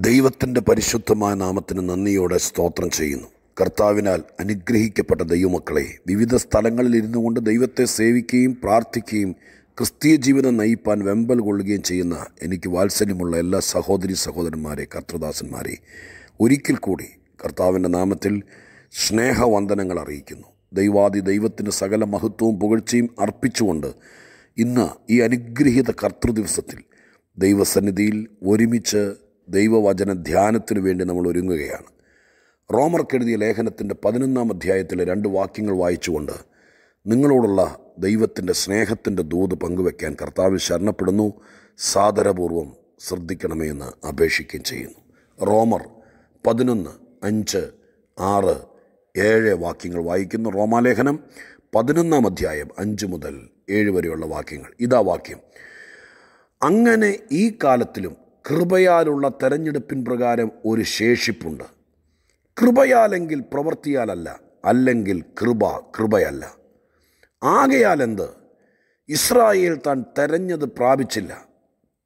ദൈവത്തിന്റെ പരിശുദ്ധമായ നാമത്തിന് നന്ദിയോടെ സ്തോത്രം ചെയ്യുന്നു. കർത്താവിനാൽ അനുഗ്രഹിക്കപ്പെട്ട ദൈവമക്കളെ വിവിധ സ്ഥലങ്ങളിൽ ഇരുന്നു കൊണ്ട് ദൈവത്തെ സേവിക്കുകയും പ്രാർത്ഥിക്കുകയും ക്രിസ്തീയ ജീവിതം നയിപ്പാൻ വെമ്പൽ കൊള്ളുകയും ചെയ്യുന്ന എനിക്ക് വാത്സല്യമുള്ള എല്ലാ സഹോദരി സഹോദരന്മാരെ കർത്തൃദാസന്മാരെ ഒരിക്കൽ കൂടി കർത്താവിന്റെ നാമത്തിൽ സ്നേഹവന്ദനങ്ങൾ അറിയിക്കുന്നു. ദൈവാദി ദൈവത്തിന് സകല മഹത്വവും പുകഴ്ചയും അർപ്പിച്ചുകൊണ്ട് ഇന്ന് ഈ അനുഗ്രഹീത കർത്തൃദിവസത്തിൽ ദൈവസന്നിധിയിൽ ഒരുമിച്ച് ദൈവവചന ധ്യാനത്തിനു വേണ്ടി നമ്മൾ ഒരുങ്ങുകയാണ്. റോമർക്കെഴുതിയ ലേഖനത്തിന്റെ പതിനൊന്നാം അധ്യായത്തിലെ രണ്ട് വാക്യങ്ങൾ വായിച്ചുകൊണ്ട് നിങ്ങളോടുള്ള ദൈവത്തിന്റെ സ്നേഹത്തിന്റെ ദൂത് പങ്കുവെക്കാൻ കർത്താവ് ശരണപ്പെടുന്നു. സാദരപൂർവം ശ്രദ്ധിക്കണമേ എന്ന് അപേക്ഷിക്കുകയും ചെയ്യുന്നു. റോമർ പതിനൊന്ന് അഞ്ച് ആറ് ഏഴ് വാക്യങ്ങൾ വായിക്കുന്നു. റോമാലേഖനം പതിനൊന്നാം അധ്യായം അഞ്ച് മുതൽ ഏഴ് വരെയുള്ള വാക്യങ്ങൾ. ഇതാ വാക്യം. അങ്ങനെ ഈ കാലത്തിലും കൃപയാലുള്ള തെരഞ്ഞെടുപ്പിൻ പ്രകാരം ഒരു ശേഷിപ്പുണ്ട്. കൃപയാലെങ്കിൽ പ്രവൃത്തിയാലല്ല അല്ലെങ്കിൽ കൃപ കൃപയല്ല. ആകയാലെന്ത്? ഇസ്രായേൽ താൻ തെരഞ്ഞത് പ്രാപിച്ചില്ല.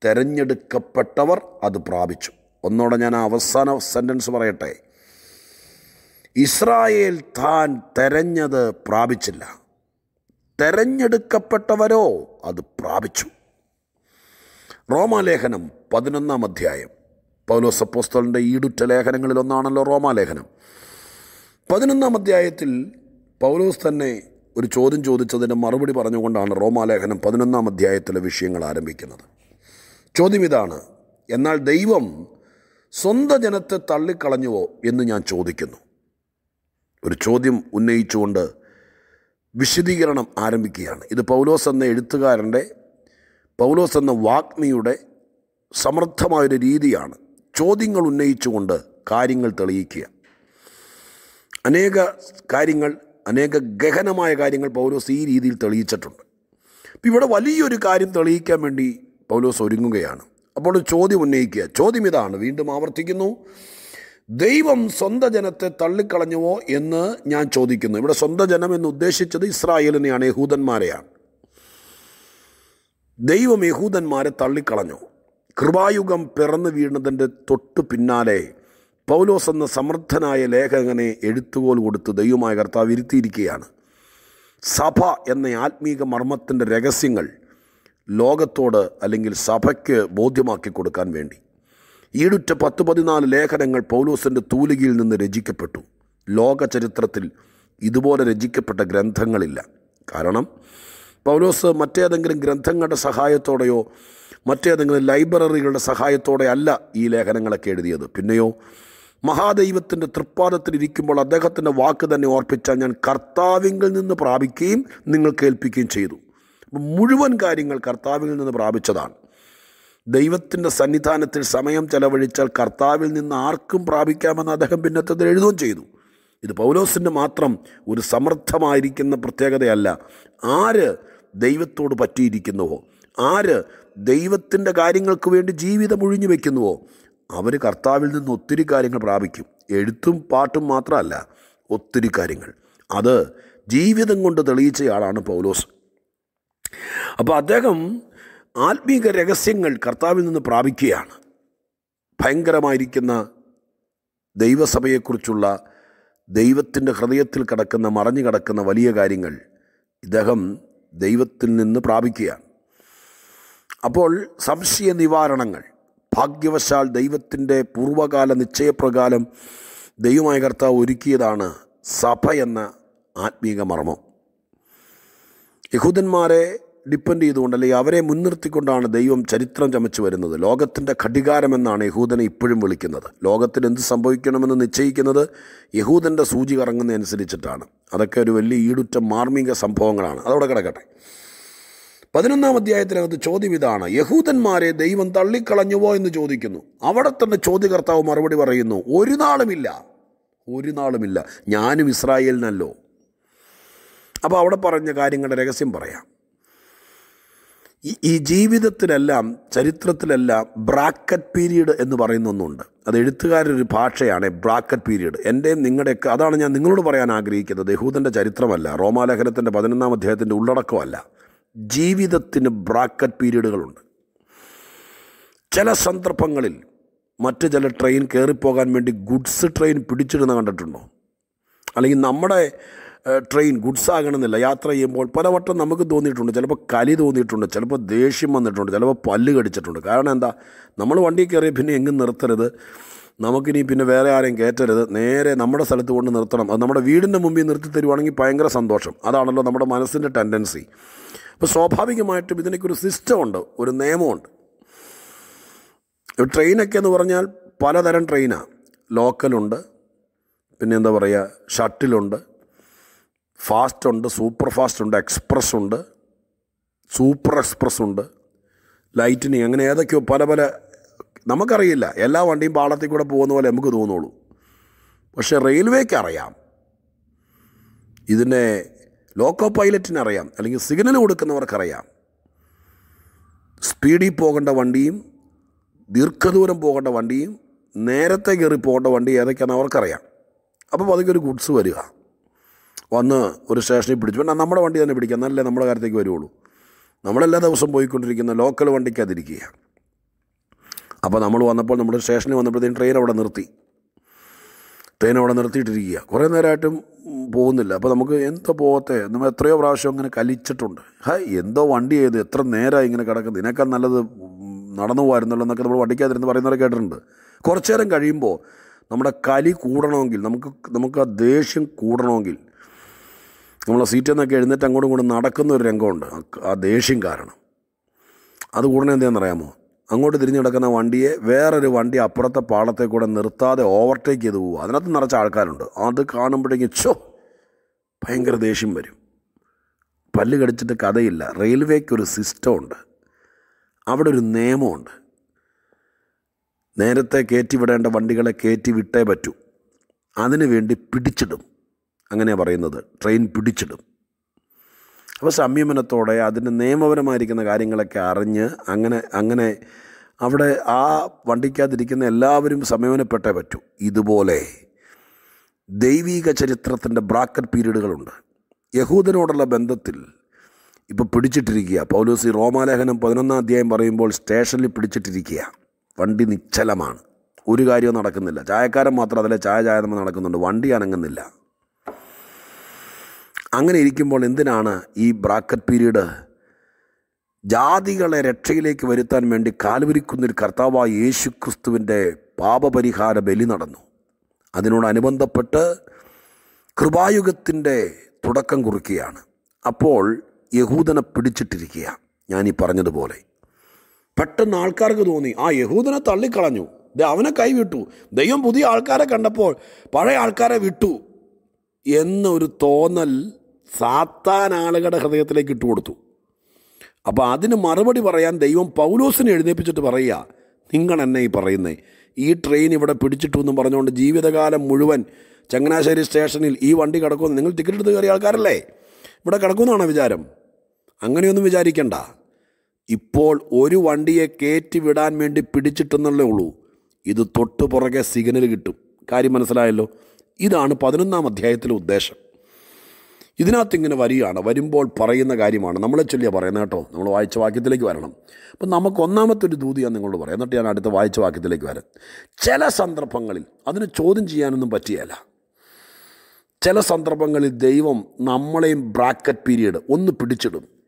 തെരഞ്ഞെടുക്കപ്പെട്ടവർ അത് പ്രാപിച്ചു. ഒന്നോടെ ഞാൻ അവസാന സെന്റൻസ് പറയട്ടെ. ഇസ്രായേൽ താൻ തെരഞ്ഞത് പ്രാപിച്ചില്ല. തെരഞ്ഞെടുക്കപ്പെട്ടവരോ അത് പ്രാപിച്ചു. റോമാലേഖനം പതിനൊന്നാം അധ്യായം. പൗലോസ് അപ്പോസ്തലിന്റെ ഈടുറ്റ ലേഖനങ്ങളിൽ ഒന്നാണല്ലോ റോമാലേഖനം പതിനൊന്നാം അധ്യായത്തിൽ പൗലോസ് തന്നെ ഒരു ചോദ്യം ചോദിച്ചതിന് മറുപടി പറഞ്ഞുകൊണ്ടാണ് റോമാലേഖനം പതിനൊന്നാം അധ്യായത്തിലെ വിഷയങ്ങൾ ആരംഭിക്കുന്നത്. ചോദ്യം ഇതാണ് എന്നാൽ ദൈവം സ്വന്തം ജനത്തെ തള്ളിക്കളഞ്ഞുവോ? എന്ന് ഞാൻ ചോദിക്കുന്നു. ഒരു ചോദ്യം ഉന്നയിച്ചുകൊണ്ട് വിശദീകരണം ആരംഭിക്കുകയാണ്. ഇത് പൗലോസ് എന്ന എഴുത്തുകാരന്റെ പൗലോസ് എന്ന വാഗ്മിയുടെ സമർത്ഥമായൊരു രീതിയാണ് ചോദ്യങ്ങൾ ഉന്നയിച്ചുകൊണ്ട് കാര്യങ്ങൾ തെളിയിക്കുക. അനേക കാര്യങ്ങൾ അനേക ഗഹനമായ കാര്യങ്ങൾ പൗലോസ് ഈ രീതിയിൽ തെളിയിച്ചിട്ടുണ്ട്. അപ്പം ഇവിടെ വലിയൊരു കാര്യം തെളിയിക്കാൻ വേണ്ടി പൗലോസ് ഒരുങ്ങുകയാണ്. അപ്പോൾ ചോദ്യം ഉന്നയിക്കുക. ചോദ്യം ഇതാണ്. വീണ്ടും ആവർത്തിക്കുന്നു. ദൈവം സ്വന്തം ജനത്തെ തള്ളിക്കളഞ്ഞുവോ എന്ന് ഞാൻ ചോദിക്കുന്നു. ഇവിടെ സ്വന്തം ജനം എന്ന് ഉദ്ദേശിച്ചത് ഇസ്രായേലിനെയാണ് യഹൂദന്മാരെയാണ്. ദൈവം യഹൂദന്മാരെ തള്ളിക്കളഞ്ഞു. കൃപായുഗം പിറന്നു വീണതിന്റെ തൊട്ടു പിന്നാലെ പൗലോസ് എന്ന സമർത്ഥനായ ലേഖകനെ എഴുത്തുകോൽ കൊടുത്ത് ദൈവമായ കർത്താവ് ഇരുത്തിയിരിക്കുകയാണ്. സഭ എന്ന ആത്മീക മർമ്മത്തിന്റെ രഹസ്യങ്ങൾ ലോകത്തോട് അല്ലെങ്കിൽ സഭയ്ക്ക് ബോധ്യമാക്കി കൊടുക്കാൻ വേണ്ടി. ഈടുറ്റ പത്ത് പതിനാല് ലേഖനങ്ങൾ പൗലോസിന്റെ തൂലികയിൽ നിന്ന് രചിക്കപ്പെട്ടു. ലോക ചരിത്രത്തിൽ ഇതുപോലെ രചിക്കപ്പെട്ട ഗ്രന്ഥങ്ങളില്ല. കാരണം പൗലോസ് മറ്റേതെങ്കിലും ഗ്രന്ഥങ്ങളുടെ സഹായത്തോടെയോ മറ്റേതെങ്കിലും ലൈബ്രറികളുടെ സഹായത്തോടെ അല്ല ഈ ലേഖനങ്ങളൊക്കെ എഴുതിയത്. പിന്നെയോ മഹാദൈവത്തിന്റെ തൃപ്പാദത്തിലിരിക്കുമ്പോൾ അദ്ദേഹത്തിന്റെ വാക്ക് തന്നെ ഓർപ്പിച്ചാൽ ഞാൻ കർത്താവിങ്കിൽ നിന്ന് പ്രാപിക്കുകയും നിങ്ങൾ കേൾപ്പിക്കുകയും ചെയ്തു. മുഴുവൻ കാര്യങ്ങൾ കർത്താവിൽ നിന്ന് പ്രാപിച്ചതാണ്. ദൈവത്തിന്റെ സന്നിധാനത്തിൽ സമയം ചെലവഴിച്ചാൽ കർത്താവിൽ നിന്ന് ആർക്കും പ്രാപിക്കാമെന്ന് അദ്ദേഹം പിന്നത്തത്തിൽ എഴുതുകയും ചെയ്തു. ഇത് പൗലോസിന്റെ മാത്രം ഒരു സമർത്ഥമായിരിക്കുന്ന പ്രത്യേകതയല്ല. ആര് ദൈവത്തോട് പറ്റിയിരിക്കുന്നുവോ? ആര് ദൈവത്തിന്റെ കാര്യങ്ങൾക്ക് വേണ്ടി ജീവിതം ഒഴിഞ്ഞു വയ്ക്കുന്നുവോ അവർ കർത്താവിൽ നിന്ന് ഒത്തിരി കാര്യങ്ങൾ പ്രാപിക്കും. എഴുത്തും പാട്ടും മാത്രമല്ല ഒത്തിരി കാര്യങ്ങൾ. അത് ജീവിതം കൊണ്ട് തെളിയിച്ചയാളാണ് പൗലോസ്. അപ്പോൾ അദ്ദേഹം ആത്മീക രഹസ്യങ്ങൾ കർത്താവിൽ നിന്ന് പ്രാപിക്കുകയാണ്. ഭയങ്കരമായിരിക്കുന്ന ദൈവസഭയെക്കുറിച്ചുള്ള ദൈവത്തിന്റെ ഹൃദയത്തിൽ കിടക്കുന്ന മറഞ്ഞു കിടക്കുന്ന വലിയ കാര്യങ്ങൾ ഇദ്ദേഹം ദൈവത്തിൽ നിന്ന് പ്രാപിക്കുകയാണ്. അപ്പോൾ സംശയ നിവാരണങ്ങൾ ഭാഗ്യവശാൽ ദൈവത്തിന്റെ പൂർവകാല നിശ്ചയപ്രകാരം ദൈവമായ കർത്താവ് ഒരുക്കിയതാണ് സഭ എന്ന ആത്മീക മർമ്മം. യഹൂദന്മാരെ ഡിപ്പെൻഡ് ചെയ്തുകൊണ്ട് അല്ലെങ്കിൽ അവരെ മുൻനിർത്തിക്കൊണ്ടാണ് ദൈവം ചരിത്രം ചമച്ചു വരുന്നത്. ലോകത്തിന്റെ ഘടികാരമെന്നാണ് യഹൂദനെ ഇപ്പോഴും വിളിക്കുന്നത്. ലോകത്തിൽ എന്ത് സംഭവിക്കണമെന്ന് നിശ്ചയിക്കുന്നത് യഹൂദന്റെ സൂചി കറങ്ങുന്നതനുസരിച്ചിട്ടാണ് അതൊക്കെ ഒരു വലിയ ഈടുറ്റ മാർമിക സംഭവങ്ങളാണ്. അതവിടെ കിടക്കട്ടെ. പതിനൊന്നാം അധ്യായത്തിനകത്ത് ചോദ്യം ഇതാണ്. യഹൂദന്മാരെ ദൈവം തള്ളിക്കളഞ്ഞുവോ എന്ന് ചോദിക്കുന്നു. അവിടെ തന്നെ ചോദ്യകർത്താവ് മറുപടി പറയുന്നു ഒരു നാളുമില്ല ഒരു നാളുമില്ല. ഞാനും ഇസ്രായേലിനല്ലോ. അപ്പോൾ അവിടെ പറഞ്ഞ കാര്യങ്ങളുടെ രഹസ്യം പറയാം. ഈ ജീവിതത്തിലെല്ലാം ചരിത്രത്തിലെല്ലാം ബ്രാക്കറ്റ് പീരീഡ് എന്ന് പറയുന്ന ഒന്നുണ്ട്. അത് എഴുത്തുകാരൊരു ഭാഷയാണ് ബ്രാക്കറ്റ് പീരീഡ്. എന്റെയും നിങ്ങളുടെയൊക്കെ അതാണ് ഞാൻ നിങ്ങളോട് പറയാൻ ആഗ്രഹിക്കുന്നത്. യഹൂദന്റെ ചരിത്രമല്ല റോമാലേഖനത്തിന്റെ പതിനൊന്നാം അധ്യായത്തിന്റെ ഉള്ളടക്കമല്ല. ജീവിതത്തിന് ബ്രാക്കറ്റ് പീരീഡുകളുണ്ട് ചില സന്ദർഭങ്ങളിൽ മറ്റ് ചില ട്രെയിൻ കയറിപ്പോകാൻ വേണ്ടി ഗുഡ്സ് ട്രെയിൻ പിടിച്ചിടുന്ന കണ്ടിട്ടുണ്ടോ? അല്ലെങ്കിൽ നമ്മുടെ ട്രെയിൻ ഗുഡ്സ് ആകണമെന്നില്ല യാത്ര ചെയ്യുമ്പോൾ പലവട്ടം നമുക്ക് തോന്നിയിട്ടുണ്ട് ചിലപ്പോൾ കലി തോന്നിയിട്ടുണ്ട് ചിലപ്പോൾ ദേഷ്യം വന്നിട്ടുണ്ട് ചിലപ്പോൾ പല്ല് കടിച്ചിട്ടുണ്ട്. കാരണം എന്താ? നമ്മൾ വണ്ടി കയറി പിന്നെ എങ്ങും നിർത്തരുത്. നമുക്കിനി പിന്നെ വേറെ ആരെയും കയറ്റരുത്. നേരെ നമ്മുടെ സ്ഥലത്ത് കൊണ്ട് നിർത്തണം. അത് നമ്മുടെ വീടിന്റെ മുമ്പിൽ നിർത്തി തരുവാണെങ്കിൽ ഭയങ്കര സന്തോഷം. അതാണല്ലോ നമ്മുടെ മനസ്സിന്റെ ടെൻഡൻസി അപ്പോൾ സ്വാഭാവികമായിട്ടും ഇതിനൊക്കെ സിസ്റ്റമുണ്ട് ഒരു നിയമമുണ്ട്. ട്രെയിനൊക്കെ എന്ന് പറഞ്ഞാൽ പലതരം ട്രെയിനാണ് ലോക്കലുണ്ട് പിന്നെ എന്താ പറയുക ഷട്ടിലുണ്ട് ഫാസ്റ്റ് ഉണ്ട് സൂപ്പർ ഫാസ്റ്റ് ഉണ്ട് എക്സ്പ്രസ് ഉണ്ട് സൂപ്പർ എക്സ്പ്രസ് ഉണ്ട് ലൈറ്റിനിങ് അങ്ങനെ ഏതൊക്കെയോ പല പല നമുക്കറിയില്ല എല്ലാ വണ്ടിയും പാളത്തിൽ കൂടെ പോകുന്ന പോലെ നമുക്ക് തോന്നുള്ളൂ. പക്ഷേ റെയിൽവേക്ക് അറിയാം ഇതിനെ ലോക്കോ പൈലറ്റിനറിയാം അല്ലെങ്കിൽ സിഗ്നൽ കൊടുക്കുന്നവർക്കറിയാം. സ്പീഡിൽ പോകേണ്ട വണ്ടിയും ദീർഘദൂരം പോകേണ്ട വണ്ടിയും നേരത്തെ കയറി പോകേണ്ട വണ്ടി ഏതൊക്കെയാണെന്ന് അവർക്കറിയാം. അപ്പോൾ അതൊക്കെ ഒരു ഗുഡ്സ് വരിക. വന്ന് ഒരു സ്റ്റേഷനിൽ പിടിച്ചു. പിന്നെ നമ്മുടെ വണ്ടി തന്നെ പിടിക്കാം നല്ല നമ്മുടെ കാര്യത്തേക്ക് വരുള്ളൂ. നമ്മളെല്ലാ ദിവസവും പോയിക്കൊണ്ടിരിക്കുന്ന ലോക്കൽ വണ്ടിക്കകത്തിരിക്കുക അപ്പോൾ നമ്മൾ വന്നപ്പോൾ നമ്മുടെ സ്റ്റേഷനിൽ വന്നപ്പോഴത്തേക്കും ട്രെയിൻ അവിടെ നിർത്തി. ട്രെയിൻ അവിടെ നിർത്തിയിട്ടിരിക്കുക. കുറേ നേരമായിട്ടും പോകുന്നില്ല. അപ്പോൾ നമുക്ക് എന്തോ പോകത്തെ നമ്മൾ എത്രയോ പ്രാവശ്യം അങ്ങനെ കലിച്ചിട്ടുണ്ട്. ഹായ് എന്തോ വണ്ടി ചെയ്ത് എത്ര നേരമായി ഇങ്ങനെ കിടക്കുന്നത് ഇതിനേക്കാൾ നല്ലത് നടന്നു പോകായിരുന്നല്ലോ എന്നൊക്കെ നമ്മൾ വണ്ടിക്കാതിരുന്ന് പറയുന്നവരെ കേട്ടിട്ടുണ്ട്. കുറച്ച് നേരം കഴിയുമ്പോൾ നമ്മുടെ കലി കൂടണമെങ്കിൽ നമുക്ക് നമുക്ക് ആ ദേഷ്യം കൂടണമെങ്കിൽ നമ്മളെ സീറ്റിൽ നിന്നൊക്കെ എഴുന്നേറ്റ് അങ്ങോട്ടും ഇങ്ങോട്ടും നടക്കുന്ന ഒരു രംഗമുണ്ട്. ആ- ദേഷ്യം കാരണം. അത് കൂടണേ എന്താണെന്ന് അറിയാമോ അങ്ങോട്ട് തിരിഞ്ഞു കിടക്കുന്ന വണ്ടിയെ വേറൊരു വണ്ടി അപ്പുറത്തെ പാളത്തെ കൂടെ നിർത്താതെ ഓവർടേക്ക് ചെയ്ത് പോകും അതിനകത്ത് നിറച്ച ആൾക്കാരുണ്ട്. അത് കാണുമ്പോഴേക്കും ചോ ഭയങ്കര ദേഷ്യം വരും. പല്ല് കടിച്ചിട്ട് കഥയില്ല. റെയിൽവേക്ക് ഒരു സിസ്റ്റം ഉണ്ട് അവിടെ ഒരു നിയമമുണ്ട്. നേരത്തെ കയറ്റി വിടേണ്ട വണ്ടികളെ കയറ്റി വിട്ടേ പറ്റൂ. അതിനു വേണ്ടി പിടിച്ചിടും. അങ്ങനെയാണ് പറയുന്നത്. ട്രെയിൻ പിടിച്ചിടും. അപ്പോൾ സംയമനത്തോടെ അതിന് നിയമപരമായിരിക്കുന്ന കാര്യങ്ങളൊക്കെ അറിഞ്ഞ് അങ്ങനെ അങ്ങനെ അവിടെ ആ വണ്ടിക്കകത്തിരിക്കുന്ന എല്ലാവരും സംയമനപ്പെട്ടേ പറ്റൂ. ഇതുപോലെ ദൈവീക ചരിത്രത്തിന്റെ ബ്രാക്കറ്റ് പീരീഡുകളുണ്ട്. യഹൂദനോടുള്ള ബന്ധത്തിൽ ഇപ്പോൾ പിടിച്ചിട്ടിരിക്കുക. പൗലോസി റോമാലേഖനം പതിനൊന്നാം അധ്യായം പറയുമ്പോൾ സ്റ്റേഷനിൽ പിടിച്ചിട്ടിരിക്കുക. വണ്ടി നിശ്ചലമാണ്. ഒരു കാര്യവും നടക്കുന്നില്ല. ചായക്കാരൻ മാത്രം അതിലെ ചായ ചായ നടക്കുന്നുണ്ട്. വണ്ടി അനങ്ങുന്നില്ല. അങ്ങനെ ഇരിക്കുമ്പോൾ എന്തിനാണ് ഈ ബ്രാക്കറ്റ് പീരീഡ്? ജാതികളെ രക്ഷയിലേക്ക് വരുത്താൻ വേണ്ടി കാൽവരിക്കുന്നൊരു കർത്താവായ യേശു ക്രിസ്തുവിന്റെ പാപപരിഹാര ബലി നടന്നു. അതിനോടനുബന്ധപ്പെട്ട് കൃപായുഗത്തിന്റെ തുടക്കം കുറിക്കുകയാണ്. അപ്പോൾ യഹൂദനെ പിടിച്ചിട്ടിരിക്കുക ഈ പറഞ്ഞതുപോലെ. പെട്ടെന്ന് ആൾക്കാർക്ക് തോന്നി ആ യഹൂദനെ തള്ളിക്കളഞ്ഞു. അവനെ കൈവിട്ടു. ദൈവം പുതിയ ആൾക്കാരെ കണ്ടപ്പോൾ പഴയ ആൾക്കാരെ വിട്ടു. എന്നൊരു തോന്നൽ സാത്താൻ ആളുകളുടെ ഹൃദയത്തിലേക്ക് ഇട്ടുകൊടുത്തു അപ്പോൾ അതിന് മറുപടി പറയാൻ ദൈവം പൗലോസിനെ എഴുന്നേപ്പിച്ചിട്ട് പറയുക നിങ്ങൾ എന്നെ ഈ പറയുന്നേ. ഈ ട്രെയിൻ ഇവിടെ പിടിച്ചിട്ടു എന്ന് പറഞ്ഞുകൊണ്ട് ജീവിതകാലം മുഴുവൻ ചങ്ങനാശ്ശേരി സ്റ്റേഷനിൽ ഈ വണ്ടി കിടക്കുമെന്ന് നിങ്ങൾ ടിക്കറ്റ് എടുത്ത് കയറിയ ആൾക്കാരല്ലേ? ഇവിടെ കിടക്കുമെന്നാണോ വിചാരം? അങ്ങനെയൊന്നും വിചാരിക്കണ്ട. ഇപ്പോൾ ഒരു വണ്ടിയെ കയറ്റി വിടാൻ വേണ്ടി പിടിച്ചിട്ടെന്നല്ലേ ഉള്ളൂ. ഇത് തൊട്ട് പുറകെ സിഗ്നൽ കിട്ടും. കാര്യം മനസ്സിലായല്ലോ? ഇതാണ് പതിനൊന്നാം അധ്യായത്തിലെ ഉദ്ദേശം. ഇതിനകത്ത് ഇങ്ങനെ വരികയാണ് വരുമ്പോൾ പറയുന്ന കാര്യമാണ്. നമ്മളെ ചൊല്ലിയാണ് പറയുന്നത് കേട്ടോ. നമ്മൾ വായിച്ച വാക്യത്തിലേക്ക് വരണം. അപ്പം നമുക്ക് ഒന്നാമത്തെ ഒരു ദൂതി ഞാൻ നിങ്ങളോട് പറയാം. എന്നിട്ട് ഞാൻ അടുത്ത വായിച്ച വാക്യത്തിലേക്ക് വരാം. ചില സന്ദർഭങ്ങളിൽ അതിന് ചോദ്യം ചെയ്യാനൊന്നും പറ്റിയല്ല. ചില സന്ദർഭങ്ങളിൽ ദൈവം നമ്മളെയും ബ്രാക്കറ്റ് പീരീഡ് ഒന്ന് പിടിച്ചിടും.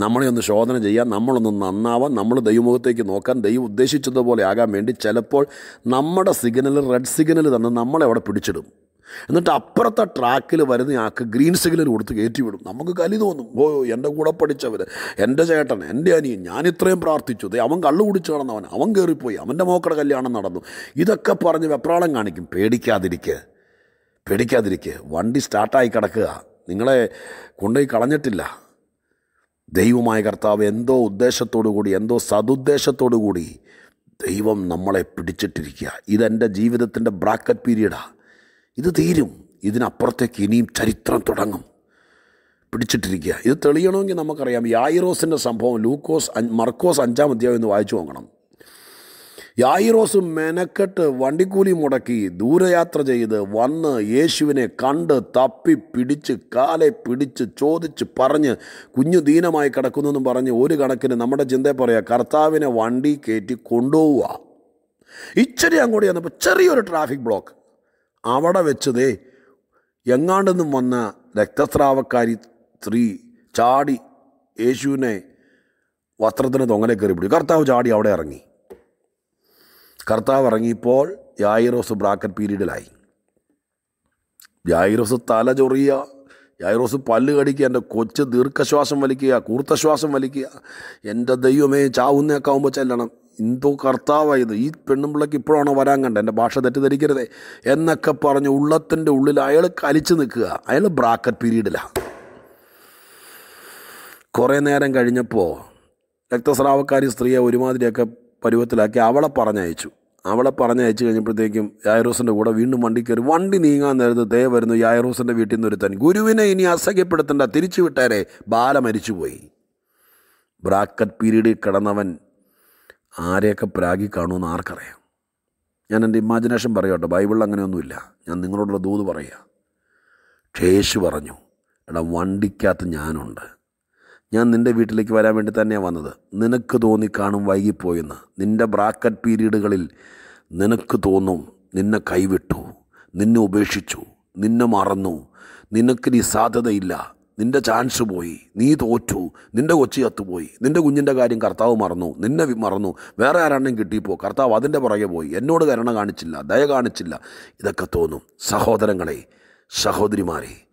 നമ്മളെ ഒന്ന് ശോധന ചെയ്യാൻ നമ്മളൊന്ന് നന്നാവാൻ നമ്മൾ ദൈവമുഖത്തേക്ക് നോക്കാൻ ദൈവം ഉദ്ദേശിച്ചതുപോലെ ആകാൻ വേണ്ടി ചിലപ്പോൾ നമ്മുടെ സിഗ്നൽ റെഡ് സിഗ്നൽ തന്നെ നമ്മളെ അവിടെ പിടിച്ചിടും. എന്നിട്ട് അപ്പുറത്തെ ട്രാക്കിൽ വരുന്ന ആൾക്ക് ഗ്രീൻ സിഗ്നൽ കൊടുത്ത് കയറ്റി വിടും നമുക്ക് കലി തോന്നും ഓ എന്റെ കൂടെ പഠിച്ചവർ എന്റെ ചേട്ടൻ എന്റെ അനിയൻ ഞാൻ ഇത്രയും പ്രാർത്ഥിച്ചു. ദേ അവൻ കള്ളു കുടിച്ചു നടന്നവൻ അവൻ കയറിപ്പോയി അവന്റെ മോക്കടെ കല്യാണം നടന്നു. ഇതൊക്കെ പറഞ്ഞ് വെപ്രാളം കാണിക്കും. പേടിക്കാതിരിക്കുക പേടിക്കാതിരിക്കുക വണ്ടി സ്റ്റാർട്ടായി കിടക്കുക. നിങ്ങളെ കൊണ്ടുപോയി കളഞ്ഞിട്ടില്ല. ദൈവമായ കർത്താവ് എന്തോ ഉദ്ദേശത്തോടു കൂടി എന്തോ സതുദ്ദേശത്തോടു കൂടി ദൈവം നമ്മളെ പിടിച്ചിട്ടിരിക്കുക. ഇതെന്റെ ജീവിതത്തിന്റെ ബ്രാക്കറ്റ് പീരീഡാണ് ഇത് തീരും. ഇതിനപ്പുറത്തേക്ക് ഇനിയും ചരിത്രം തുടങ്ങും. പിടിച്ചിട്ടിരിക്കുക. ഇത് തെളിയണമെങ്കിൽ നമുക്കറിയാം. യായിറോസിന്റെ സംഭവം ലൂക്കോസ് മർക്കോസ് അഞ്ചാം അധ്യായം എന്ന് വായിച്ചു നോക്കണം. യായിറോസ് മെനക്കെട്ട് വണ്ടിക്കൂലി മുടക്കി ദൂരയാത്ര ചെയ്ത് വന്ന് യേശുവിനെ കണ്ട് തപ്പി പിടിച്ച് കാലെ പിടിച്ച് ചോദിച്ച് പറഞ്ഞ് കുഞ്ഞു ദീനമായി കിടക്കുന്നെന്നും പറഞ്ഞ് ഒരു കണക്കിന് നമ്മുടെ ചിന്തയെ പറയാം കർത്താവിനെ വണ്ടി കയറ്റി കൊണ്ടുപോവുക. ഇച്ചിരി അങ്ങോട്ട് ചെന്നപ്പോൾ ചെറിയൊരു ട്രാഫിക് ബ്ലോക്ക്. അവിടെ വെച്ചതേ എങ്ങാണ്ടെന്നും വന്ന രക്തസ്രാവക്കാരി സ്ത്രീ ചാടി യേശുവിനെ വസ്ത്രത്തിന് തൊങ്ങലെ കയറി പിടി കർത്താവ് ചാടി അവിടെ ഇറങ്ങി. കർത്താവ് ഇറങ്ങിയപ്പോൾ യായിറോസ് ബ്രാക്കറ്റ് പീരീഡിലായി. യായിറോസ് തല ചൊറിയ യായിറോസ് പല്ല് കടിക്കുക എന്റെ കൊച്ച് ദീർഘശ്വാസം വലിക്കുക കൂർത്തശ്വാസം വലിക്കുക എന്റെ ദൈവമേ ചാവുന്നേക്കാവുമ്പോൾ ചെല്ലണം. എന്തോ കർത്താവായത്. ഈ പെണ്ണുമ്പിള്ളക്ക് ഇപ്പോഴാണോ വരാൻ കണ്ട എന്റെ ഭാഷ തെറ്റിദ്ധരിക്കരുതേ. എന്നൊക്കെ പറഞ്ഞ് ഉള്ളത്തിന്റെ ഉള്ളിൽ അയാൾ കലിച്ചു നിൽക്കുക. അയാൾ ബ്രാക്കറ്റ് പീരീഡിലാണ് കുറേ നേരം കഴിഞ്ഞപ്പോൾ രക്തസ്രാവക്കാരി സ്ത്രീയെ ഒരുമാതിരിയൊക്കെ പരുവത്തിലാക്കി അവളെ പറഞ്ഞയച്ചു. അവളെ പറഞ്ഞയച്ചു കഴിഞ്ഞപ്പോഴത്തേക്കും യായറൂസിന്റെ കൂടെ വീണ്ടും വണ്ടി കയറി. വണ്ടി നീങ്ങാൻ നേരത്ത് ദേ വരുന്നു യായറൂസിന്റെ വീട്ടിൽ നിന്ന് ഒരുത്തൻ. ഗുരുവിനെ ഇനി അസഹ്യപ്പെടുത്തണ്ട. തിരിച്ചു വിട്ടാരെ. ബാല മരിച്ചുപോയി. ബ്രാക്കറ്റ് പീരീഡിൽ കിടന്നവൻ ആരെയൊക്കെ പ്രാഗി കാണുമെന്ന് ആർക്കറിയാം? ഞാൻ എന്റെ ഇമാജിനേഷൻ പറയാം ബൈബിളിൽ അങ്ങനെയൊന്നുമില്ല. ഞാൻ നിങ്ങളോടുള്ള ദൂത് പറയുക. യേശു പറഞ്ഞു എടാ വണ്ടിക്കകത്ത് ഞാനുണ്ട്. ഞാൻ നിന്റെ വീട്ടിലേക്ക് വരാൻ വേണ്ടി തന്നെയാണ് വന്നത്. നിനക്ക് തോന്നി കാണും വൈകിപ്പോയെന്ന്. നിന്റെ ബ്രാക്കറ്റ് പീരീഡുകളിൽ നിനക്ക് തോന്നും നിന്നെ കൈവിട്ടു നിന്നെ ഉപേക്ഷിച്ചു നിന്നെ മറന്നു. നിനക്കിനി സാധ്യതയില്ല. നിന്റെ ചാൻസ് പോയി. നീ തോറ്റു. നിന്റെ കൊച്ചി കത്തുപോയി നിന്റെ കുഞ്ഞിന്റെ കാര്യം കർത്താവ് മറന്നു. നിന്നെ മറന്നു. വേറെ ആരാണെങ്കിലും കിട്ടിയപ്പോൾ കർത്താവ് അതിന്റെ പുറകെ പോയി. എന്നോട് കരുണ കാണിച്ചില്ല ദയ കാണിച്ചില്ല. ഇതൊക്കെ തോന്നും. സഹോദരങ്ങളെ സഹോദരിമാരെ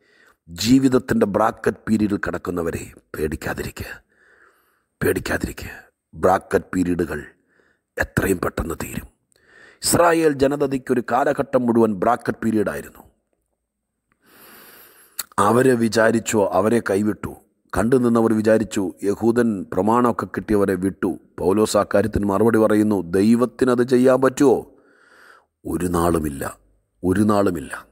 ജീവിതത്തിന്റെ ബ്രാക്കറ്റ് പീരീഡിൽ കിടക്കുന്നവരെ പേടിക്കാതിരിക്കുക പേടിക്കാതിരിക്കുക ബ്രാക്കറ്റ് പീരീഡുകൾ എത്രയും പെട്ടെന്ന് തീരും. ഇസ്രായേൽ ജനതയ്ക്കൊരു കാലഘട്ടം മുഴുവൻ ബ്രാക്കറ്റ് പീരീഡായിരുന്നു. അവരെ വിചാരിച്ചു അവരെ കൈവിട്ടു. കണ്ടു നിന്നവർ വിചാരിച്ചു യഹൂദൻ പ്രമാണമൊക്കെ കിട്ടിയവരെ വിട്ടു. പൗലോസ് ആ കാര്യത്തിന് മറുപടി പറയുന്നു ദൈവത്തിനത് ചെയ്യാൻ പറ്റുമോ ഒരു നാളുമില്ല ഒരു നാളുമില്ല.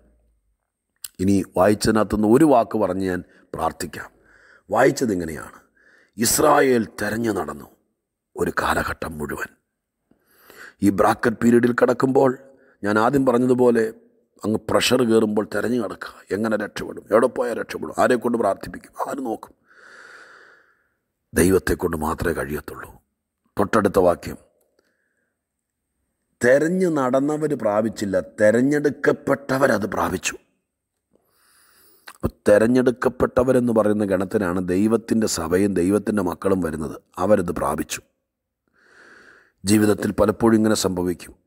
ഇനി വായിച്ചതിനകത്തുനിന്ന് ഒരു വാക്ക് പറഞ്ഞ് ഞാൻ പ്രാർത്ഥിക്കാം. വായിച്ചത് ഇങ്ങനെയാണ്. ഇസ്രായേൽ തെരഞ്ഞു നടന്നു ഒരു കാലഘട്ടം മുഴുവൻ. ഈ ബ്രാക്കറ്റ് പീരീഡിൽ കടക്കുമ്പോൾ ഞാൻ ആദ്യം പറഞ്ഞതുപോലെ അങ്ങ് പ്രഷർ കയറുമ്പോൾ തിരഞ്ഞു കിടക്കുക എങ്ങനെ രക്ഷപ്പെടും? എവിടെ പോയാൽ രക്ഷപ്പെടും? ആരെ കൊണ്ട് പ്രാർത്ഥിപ്പിക്കും? ആര് നോക്കും? ദൈവത്തെക്കൊണ്ട് മാത്രമേ കഴിയത്തുള്ളൂ. തൊട്ടടുത്ത വാക്യം. തെരഞ്ഞു നടന്നവർ പ്രാപിച്ചില്ല. തെരഞ്ഞെടുക്കപ്പെട്ടവരത് പ്രാപിച്ചു. അപ്പോൾ തെരഞ്ഞെടുക്കപ്പെട്ടവരെന്ന് പറയുന്ന ഗണത്തിനാണ് ദൈവത്തിന്റെ സഭയും ദൈവത്തിന്റെ മക്കളും വരുന്നത്. അവരത് പ്രാപിച്ചു. ജീവിതത്തിൽ പലപ്പോഴും ഇങ്ങനെ സംഭവിക്കും.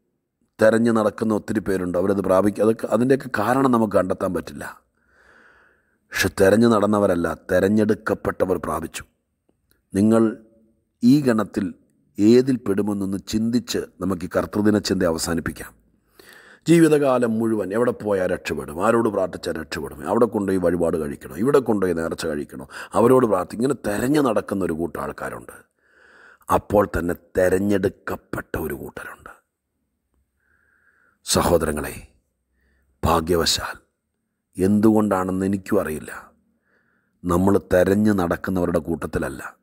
തെരഞ്ഞു നടക്കുന്ന ഒത്തിരി പേരുണ്ട്. അവരത് പ്രാപിക്കും അതൊക്കെ അതിന്റെയൊക്കെ കാരണം നമുക്ക് കണ്ടെത്താൻ പറ്റില്ല. പക്ഷെ തെരഞ്ഞു നടന്നവരല്ല തെരഞ്ഞെടുക്കപ്പെട്ടവർ പ്രാപിച്ചു. നിങ്ങൾ ഈ ഗണത്തിൽ ഏതിൽ പെടുമെന്നൊന്ന് ചിന്തിച്ച് നമുക്ക് ഈ കർത്തൃദിന ചിന്ത അവസാനിപ്പിക്കാം. ജീവിതകാലം മുഴുവൻ എവിടെ പോയാൽ രക്ഷപ്പെടും? ആരോട് പ്രാർത്ഥിച്ചാൽ രക്ഷപ്പെടും? അവിടെ കൊണ്ടുപോയി വഴിപാട് കഴിക്കണം? ഇവിടെ കൊണ്ടുപോയി നേർച്ച കഴിക്കണം? അവരോട് പ്രാർത്ഥി ഇങ്ങനെ തെരഞ്ഞു നടക്കുന്ന ഒരു കൂട്ടം ആൾക്കാരുണ്ട്. അപ്പോൾ തന്നെ തെരഞ്ഞെടുക്കപ്പെട്ട ഒരു കൂട്ടരുണ്ട്. സഹോദരങ്ങളെ ഭാഗ്യവശാൽ എന്തുകൊണ്ടാണെന്ന് എനിക്കും അറിയില്ല. നമ്മൾ തെരഞ്ഞു നടക്കുന്നവരുടെ കൂട്ടത്തിലല്ല.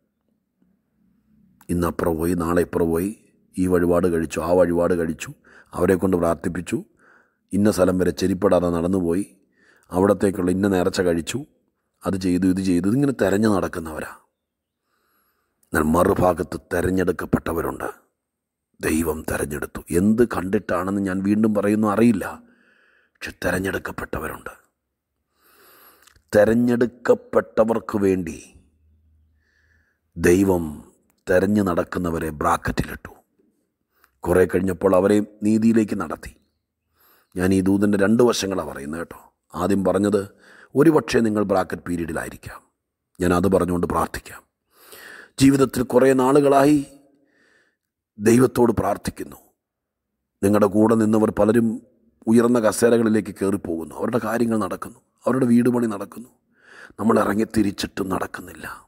ഇന്നപ്പുറം പോയി നാളെ ഇപ്പുറം പോയി ഈ വഴിപാട് കഴിച്ചു ആ വഴിപാട് കഴിച്ചു അവരെ കൊണ്ട് പ്രാർത്ഥിപ്പിച്ചു ഇന്ന സ്ഥലം വരെ ചെരിപ്പെടാതെ നടന്നുപോയി അവിടത്തേക്കുള്ള ഇന്ന നേർച്ച കഴിച്ചു അത് ചെയ്തു ഇത് ചെയ്തു ഇതിങ്ങനെ തെരഞ്ഞു നടക്കുന്നവരാ. എന്നാൽ മറുഭാഗത്ത് തെരഞ്ഞെടുക്കപ്പെട്ടവരുണ്ട്. ദൈവം തെരഞ്ഞെടുത്തു. എന്ത് കണ്ടിട്ടാണെന്ന് ഞാൻ വീണ്ടും പറയുന്നു അറിയില്ല. പക്ഷെ തെരഞ്ഞെടുക്കപ്പെട്ടവരുണ്ട്. തെരഞ്ഞെടുക്കപ്പെട്ടവർക്ക് വേണ്ടി ദൈവം തെരഞ്ഞു നടക്കുന്നവരെ ബ്രാക്കറ്റിലിട്ടു. കുറേ കഴിഞ്ഞപ്പോൾ അവരെ നീതിയിലേക്ക് നടത്തി. ഞാൻ ഈ ദൂതിന്റെ രണ്ട് വശങ്ങളാണ് പറയുന്നത് കേട്ടോ. ആദ്യം പറഞ്ഞത് ഒരു പക്ഷേ നിങ്ങൾ ബ്രാക്കറ്റ് പീരീഡിലായിരിക്കാം. ഞാൻ അത് പറഞ്ഞുകൊണ്ട് പ്രാർത്ഥിക്കാം. ജീവിതത്തിൽ കുറേ നാളുകളായി ദൈവത്തോട് പ്രാർത്ഥിക്കുന്നു. നിങ്ങളുടെ കൂടെ നിന്നവർ പലരും ഉയർന്ന കസേരകളിലേക്ക് കയറിപ്പോകുന്നു. അവരുടെ കാര്യങ്ങൾ നടക്കുന്നു. അവരുടെ വീട് പണി നടക്കുന്നു. നമ്മൾ ഇറങ്ങി തിരിച്ചിട്ടും നടക്കുന്നില്ല.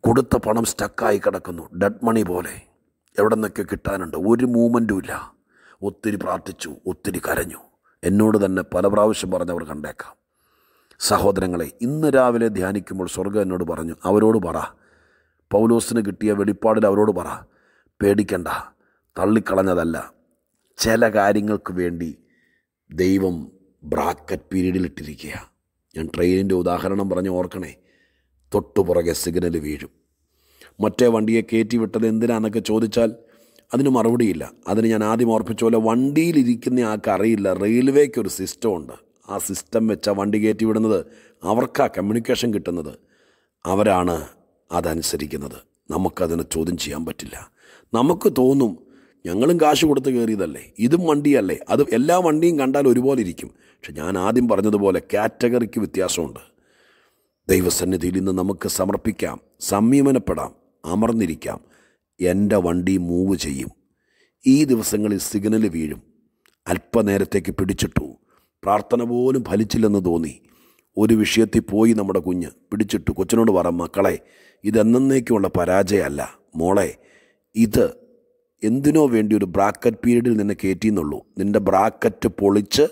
കൊടുത്ത പണം സ്റ്റക്കായി കിടക്കുന്നു. ഡെഡ് മണി പോലെ എവിടെ നിന്നൊക്കെ കിട്ടാനുണ്ട്? ഒരു മൂവ്മെന്റും ഇല്ല. ഒത്തിരി പ്രാർത്ഥിച്ചു ഒത്തിരി കരഞ്ഞു. എന്നോട് തന്നെ പല പ്രാവശ്യം പറഞ്ഞവർ കണ്ടേക്കാം. സഹോദരങ്ങളെ ഇന്ന് രാവിലെ ധ്യാനിക്കുമ്പോൾ സ്വർഗം എന്നോട് പറഞ്ഞു അവരോട് പറ. പൗലോസിന് കിട്ടിയ വെളിപ്പാടിൽ അവരോട് പറ. പേടിക്കണ്ട. തള്ളിക്കളഞ്ഞതല്ല. ചില കാര്യങ്ങൾക്ക് വേണ്ടി ദൈവം ബ്രാക്കറ്റ് പീരീഡിൽ ഇട്ടിരിക്കുക ഞാൻ ട്രെയിനിന്റെ ഉദാഹരണം പറഞ്ഞ് ഓർക്കണേ. തൊട്ടുപുറകെ സിഗ്നൽ വീഴും. മറ്റേ വണ്ടിയെ കയറ്റി വിട്ടത് എന്തിനാണെന്നൊക്കെ ചോദിച്ചാൽ അതിന് മറുപടിയില്ല. അതിന് ഞാൻ ആദ്യം ഓർപ്പിച്ച പോലെ വണ്ടിയിലിരിക്കുന്ന ആൾക്ക് അറിയില്ല. റെയിൽവേക്കൊരു സിസ്റ്റം ഉണ്ട് ആ സിസ്റ്റം വെച്ച വണ്ടി കയറ്റി വിടുന്നത്. അവർക്കാ കമ്മ്യൂണിക്കേഷൻ കിട്ടുന്നത്. അവരാണ് അതനുസരിക്കുന്നത്. നമുക്കതിനെ ചോദ്യം ചെയ്യാൻ പറ്റില്ല. നമുക്ക് തോന്നും ഞങ്ങളും കാശ് കൊടുത്ത് കയറിയതല്ലേ ഇതും വണ്ടിയല്ലേ അത് എല്ലാ വണ്ടിയും കണ്ടാൽ ഒരുപോലെ ഇരിക്കും. പക്ഷെ ഞാൻ ആദ്യം പറഞ്ഞതുപോലെ കാറ്റഗറിക്ക് വ്യത്യാസമുണ്ട്. ദൈവസന്നിധിയിൽ നിന്ന് നമുക്ക് സമർപ്പിക്കാം സംയമനപ്പെടാം അമർന്നിരിക്കാം. എന്റെ വണ്ടി മൂവ് ചെയ്യും. ഈ ദിവസങ്ങളിൽ സിഗ്നൽ വീഴും. അല്പനേരത്തേക്ക് പിടിച്ചിട്ടു. പ്രാർത്ഥന പോലും ഫലിച്ചില്ലെന്ന് തോന്നി. ഒരു വിഷയത്തിൽ പോയി നമ്മുടെ കുഞ്ഞ് പിടിച്ചിട്ടു. കൊച്ചിനോട് പറ മക്കളെ ഇതെന്നേക്കുമുള്ള പരാജയമല്ല. മോളെ ഇത് എന്തിനോ വേണ്ടി ഒരു ബ്രാക്കറ്റ് പീരീഡിൽ നിന്നെ കയറ്റിയെന്നുള്ളൂ നിന്റെ ബ്രാക്കറ്റ് പൊളിച്ച്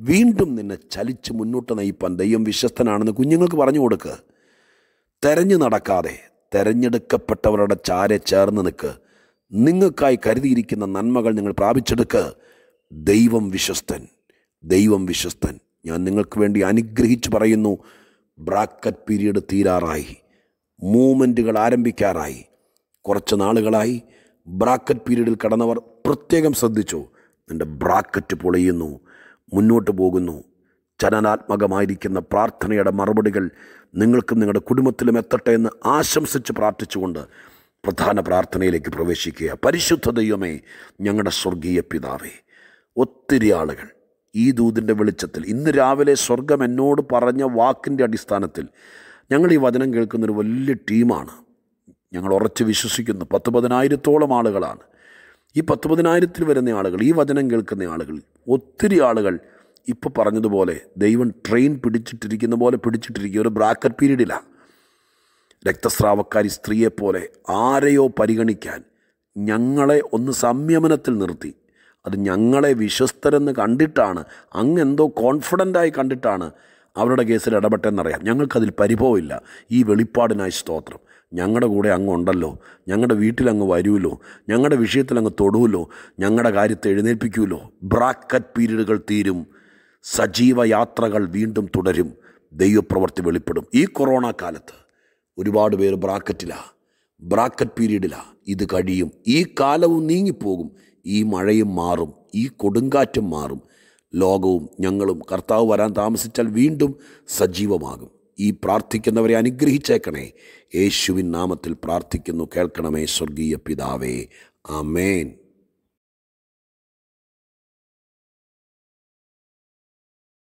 വീണ്ടും നിന്നെ ചലിച്ച് മുന്നോട്ട് നയിപ്പാൻ ദൈവം വിശ്വസ്തനാണെന്ന് കുഞ്ഞുങ്ങൾക്ക് പറഞ്ഞു കൊടുക്കുക തെരഞ്ഞു നടക്കാതെ തെരഞ്ഞെടുക്കപ്പെട്ടവരുടെ ചാരെ ചേർന്ന് നിൽക്ക്. നിങ്ങൾക്കായി കരുതിയിരിക്കുന്ന നന്മകൾ നിങ്ങൾ പ്രാപിച്ചെടുക്കുക ദൈവം വിശ്വസ്തൻ ദൈവം വിശ്വസ്തൻ. ഞാൻ നിങ്ങൾക്ക് വേണ്ടി അനുഗ്രഹിച്ച് പറയുന്നു. ബ്രാക്കറ്റ് പീരീഡ് തീരാറായി. മൂമെന്റുകൾ ആരംഭിക്കാറായി. കുറച്ച് നാളുകളായി ബ്രാക്കറ്റ് പീരീഡിൽ കടന്നവർ പ്രത്യേകം ശ്രദ്ധിച്ചു. നിന്റെ ബ്രാക്കറ്റ് പൊളിയുന്നു മുന്നോട്ട് പോകുന്നു. ചലനാത്മകമായിരിക്കുന്ന പ്രാർത്ഥനയുടെ മറുപടികൾ നിങ്ങൾക്കും നിങ്ങളുടെ കുടുംബത്തിലും എത്തട്ടെ എന്ന് ആശംസിച്ച് പ്രാർത്ഥിച്ചുകൊണ്ട് പ്രധാന പ്രാർത്ഥനയിലേക്ക് പ്രവേശിക്കുക. പരിശുദ്ധ ദൈവമേ ഞങ്ങളുടെ സ്വർഗീയ പിതാവേ ഒത്തിരി ആളുകൾ ഈ ദൂതിന്റെ വെളിച്ചത്തിൽ ഇന്ന് രാവിലെ സ്വർഗം എന്നോട് പറഞ്ഞ വാക്കിന്റെ അടിസ്ഥാനത്തിൽ ഞങ്ങൾ ഈ വചനം കേൾക്കുന്നൊരു വലിയ ടീമാണ്. ഞങ്ങൾ ഉറച്ച് വിശ്വസിക്കുന്നു. പത്ത് പതിനായിരത്തോളം ആളുകളാണ്. ഈ പത്ത് പതിനായിരത്തിൽ വരുന്ന ആളുകൾ ഈ വചനം കേൾക്കുന്ന ആളുകൾ ഒത്തിരി ആളുകൾ ഇപ്പോൾ പറഞ്ഞതുപോലെ ദൈവം ട്രെയിൻ പിടിച്ചിട്ടിരിക്കുന്ന പോലെ പിടിച്ചിട്ടിരിക്കുക ഒരു ബ്രാക്കറ്റ് പീരീഡിലാണ് രക്തസ്രാവക്കാരി സ്ത്രീയെപ്പോലെ ആരെയോ പരിഗണിക്കാൻ ഞങ്ങളെ ഒന്ന് സംയമനത്തിൽ നിർത്തി. അത് ഞങ്ങളെ വിശ്വസ്തരെന്ന് കണ്ടിട്ടാണ് അങ്ങ് എന്തോ കോൺഫിഡന്റായി കണ്ടിട്ടാണ് അവരുടെ കേസിൽ ഇടപെട്ടെന്നറിയാം ഞങ്ങൾക്കതിൽ പരിഭവമില്ല. ഈ വെളിപ്പാടിനായി സ്തോത്രം. ഞങ്ങളുടെ കൂടെ അങ്ങ് ഉണ്ടല്ലോ. ഞങ്ങളുടെ വീട്ടിലങ്ങ് വരുമല്ലോ ഞങ്ങളുടെ വിഷയത്തിൽ അങ്ങ് തൊടുമല്ലോ ഞങ്ങളുടെ കാര്യത്തെ എഴുന്നേൽപ്പിക്കുമല്ലോ ബ്രാക്കറ്റ് പീരീഡുകൾ തീരും. സജീവ യാത്രകൾ വീണ്ടും തുടരും. ദൈവപ്രവർത്തി വെളിപ്പെടും. ഈ കൊറോണ കാലത്ത് ഒരുപാട് പേര് ബ്രാക്കറ്റിലാണ് ബ്രാക്കറ്റ് പീരീഡിലാണ് ഇത് കഴിയും. ഈ കാലവും നീങ്ങിപ്പോകും. ഈ മഴയും മാറും. ഈ കൊടുങ്കാറ്റും മാറും. ലോകവും ഞങ്ങളും കർത്താവ് വരാൻ താമസിച്ചാൽ വീണ്ടും സജീവമാകും. ഈ പ്രാർത്ഥിക്കുന്നവരെ അനുഗ്രഹിച്ചേക്കണേ. യേശുവിൻ നാമത്തിൽ പ്രാർത്ഥിക്കുന്നു. കേൾക്കണമേ സ്വർഗീയ പിതാവേ. ആമേൻ.